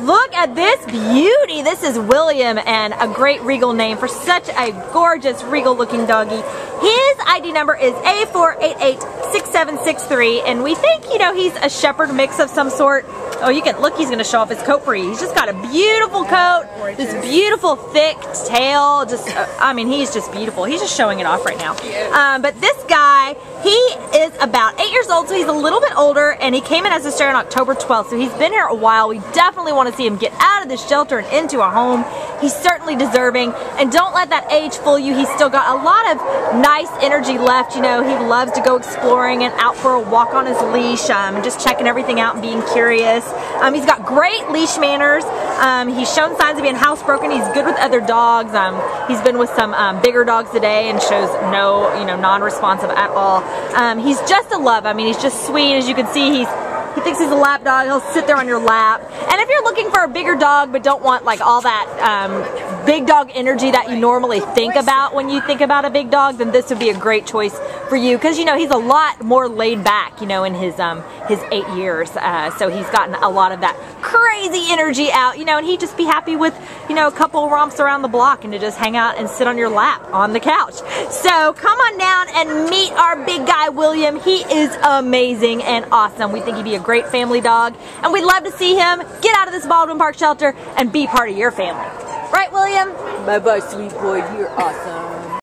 Look at this beauty. This is William and a great regal name for such a gorgeous regal looking doggy. His ID number is A4886763 and we think, you know, he's a shepherd mix of some sort. Oh, you can look, he's gonna show off his coat for you. He's just got a beautiful coat, this beautiful thick tail. Just, uh, I mean, he's just beautiful. He's just showing it off right now. Um, but this guy, about eight years old, so he's a little bit older, and he came in as a stray on October 12th, so he's been here a while. We definitely want to see him get out of this shelter and into a home. He's certainly deserving, and don't let that age fool you. He's still got a lot of nice energy left. You know, he loves to go exploring and out for a walk on his leash, um, just checking everything out and being curious. Um, he's got great leash manners. Um, he's shown signs of being housebroken. He's good with other dogs. Um, he's been with some um, bigger dogs today and shows no, you know, non-responsive at all. Um, he's just a love. I mean, he's just sweet. As you can see, he's he thinks he's a lap dog. He'll sit there on your lap. And if you're looking for a bigger dog but don't want like all that um, big dog energy that you normally think about when you think about a big dog, then this would be a great choice for you because you know he's a lot more laid back, you know, in his um, his eight years. Uh, so he's gotten a lot of that crazy energy out, you know, and he'd just be happy with you know a couple romps around the block and to just hang out and sit on your lap on the couch. So come on down and meet our big guy William. He is amazing and awesome. We think he'd be a great family dog, and we'd love to see him get out of this Baldwin Park shelter and be part of your family. Right, William? Bye bye, sweet boy. You're awesome.